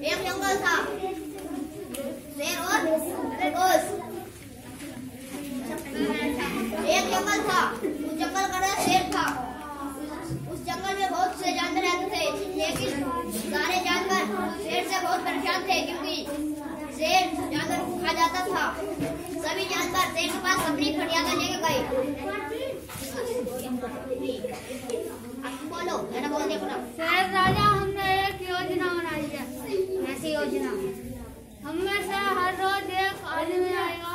एक जंगल था शेर और खरगोश एक जंगल था उस जंगल का नाम शेर था उस जंगल में बहुत से जानवर रहते थे लेकिन सारे जानवर शेर से बहुत परेशान थे क्योंकि शेर जानवर को खा जाता था सभी जानवर शेर के पास अपनी फरियादें लेके गए बोलो मैंने बोल दिया राजा हमने एक योजना बनाई है ऐसी योजना। हम में से हर रोज एक आदमी आएगा।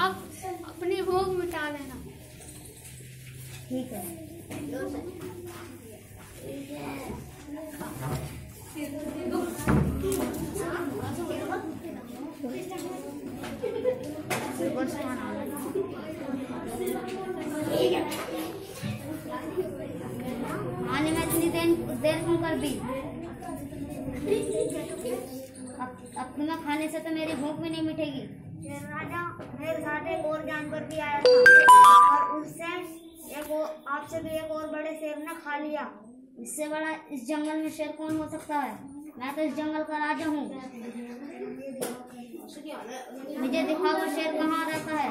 आप अपनी भूख मिटा लेना। ठीक है। आने देर क्यों कर अब तुम्हें खाने से तो मेरी भूख भी नहीं मिटेगी। राजा मेरे साथ एक और जानवर भी आया था। और उससे एक और, आपसे भी एक और बड़े शेर ने खा लिया। इससे बड़ा इस जंगल में शेर कौन हो सकता है? मैं तो इस जंगल का राजा हूँ। मुझे दिखाओ शेर कहाँ रहता है।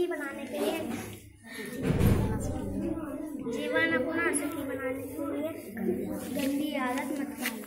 सुखी बनाने के लिए। जीवन अपना सुखी बनाने के लिए। गंदी आदत मत डालो।